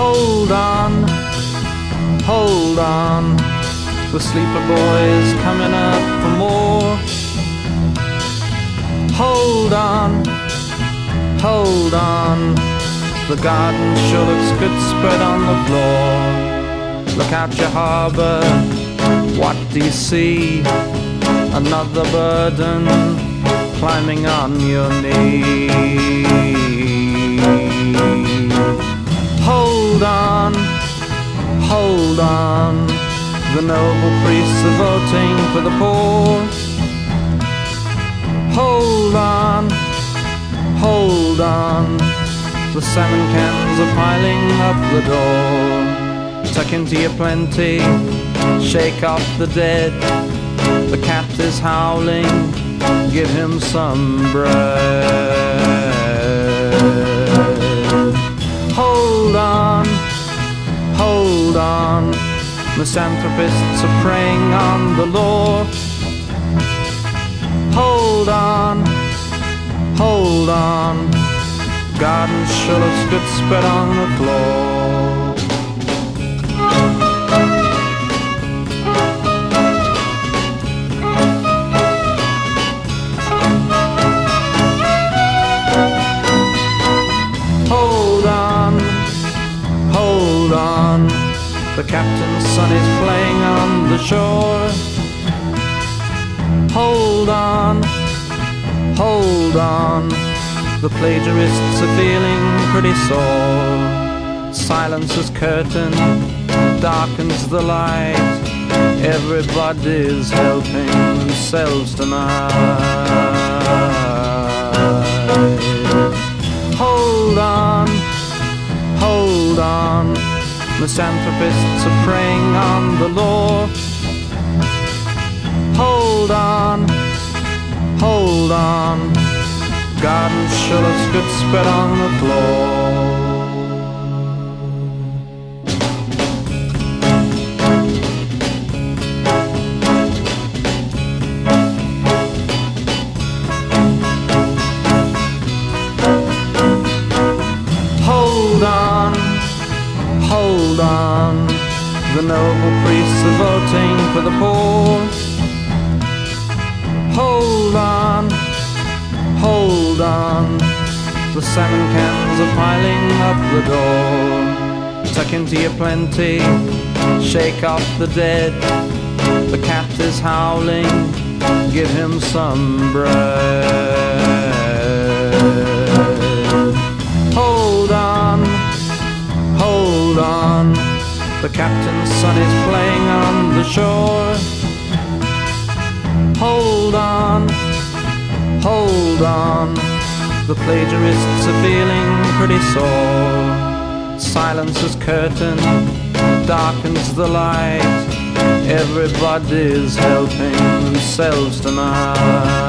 Hold on, hold on. The sleeper boy's coming up for more. Hold on, hold on. The garden sure looks good spread on the floor. Look out your harbor, what do you see? Another burden climbing on your knee. Hold on. The noble priests are voting for the poor. Hold on, hold on. The salmon cans are piling up the door. Tuck into your plenty, shake off the dead. The cat is howling, give him some bread. Misanthropists are preying on the law. Hold on, hold on. Garden looks good spread on the floor. Captain's son is playing on the shore. Hold on, hold on. The plagiarists are feeling pretty sore. Silence is curtain, darkens the light. Everybody's helping themselves tonight. Misanthropists are preying on the law. Hold on, hold on. Garden looks good spread on the floor. Hold on. The noble priests are voting for the poor. Hold on, hold on. The salmon cans are piling up the door. Tuck into your plenty, shake off the dead. The cat is howling, give him some bread. Captain's son is playing on the shore. Hold on, hold on. The plagiarists are feeling pretty sore. Silence is curtain, darkens the light. Everybody's helping themselves tonight.